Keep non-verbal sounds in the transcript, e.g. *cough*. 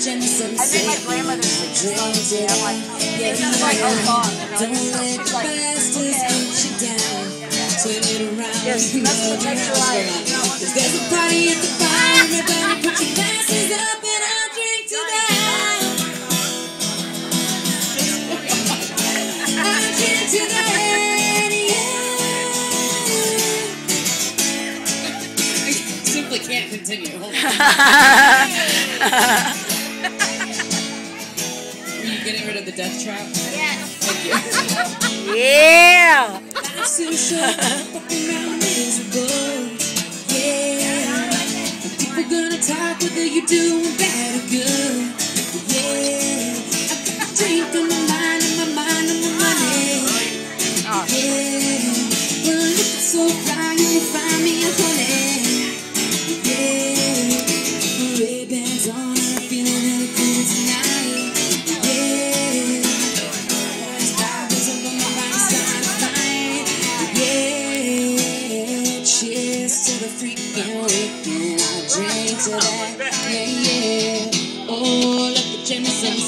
I think my grandmother sings this song to me. I'm like, oh. this is like our song. You know? She's like, okay. Yes, that's what makes her like. You Cause there's a party at the bar, everybody put your glasses up and I'll drink to that. I'll drink to that, yeah. I simply can't continue. *laughs* *laughs* Hold you getting rid of the death trap? Yes. Thank you. Yeah. Life's too short, fucking around miserable. Yeah. People gonna talk whether you doing bad or good. Yeah. I got a drink on my mind, and my mind on my money. Oh. Yeah. Well, looking so fly, you'll find me a honey. Freaking weekend. I drink to that. Yeah, yeah. Oh, let the Jameson